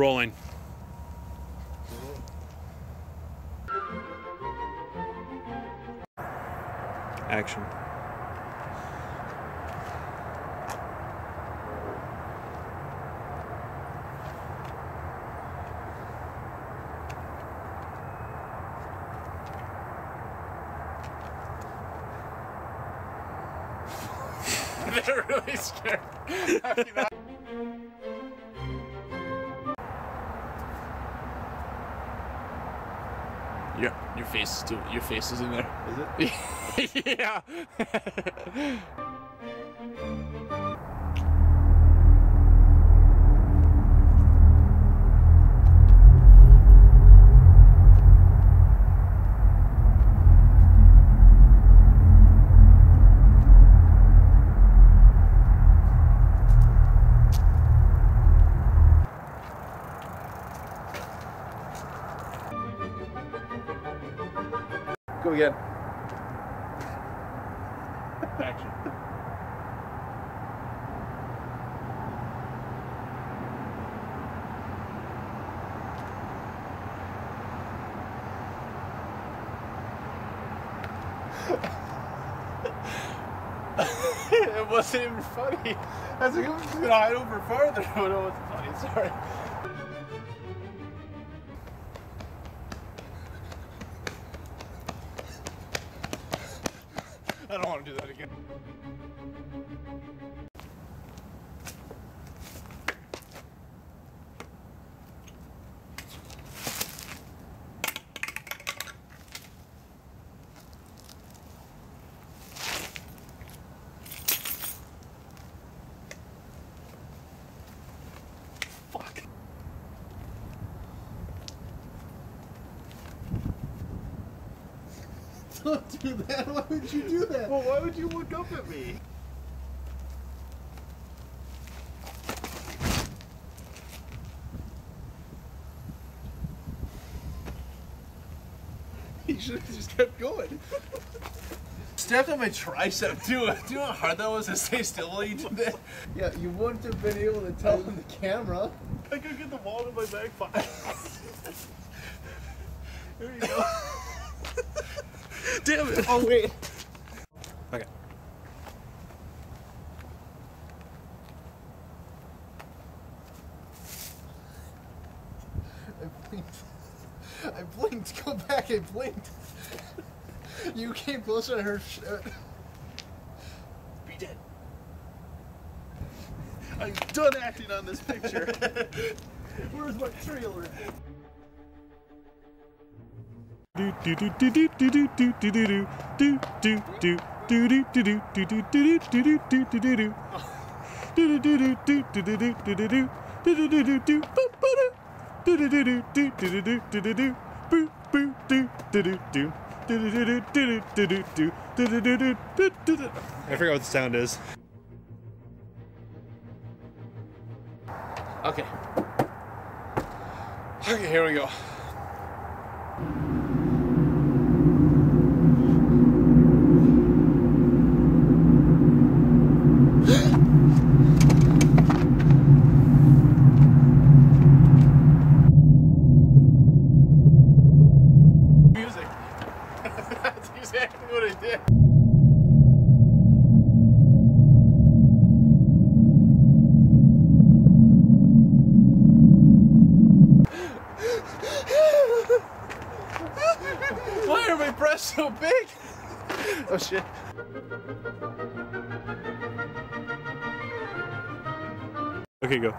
Rolling. Action. They're really scared. Your your face is still your face is in there. Is it? yeah. again. Action. it wasn't even funny. I was like, I'm just gonna hide over farther. Oh no, it's funny. Sorry. I don't want to do that again. Don't do that. Why would you do that? Well, why would you look up at me? You should have just kept going. Stepped on my tricep too. Do you know how hard that was to stay still while you did that? Yeah, you wouldn't have been able to tell on the camera. I could get the wall in my back pocket. there you go. Damn it. Oh wait. Okay. I blinked. I blinked. Go back. I blinked. You came closer to her. Sh- uh, Be dead. I'm done acting on this picture. Where's my trailer? I forgot what the sound is. Okay. Okay, here we go. Music. That's exactly what I did. Why are my breasts so big? Oh shit. Okay, go.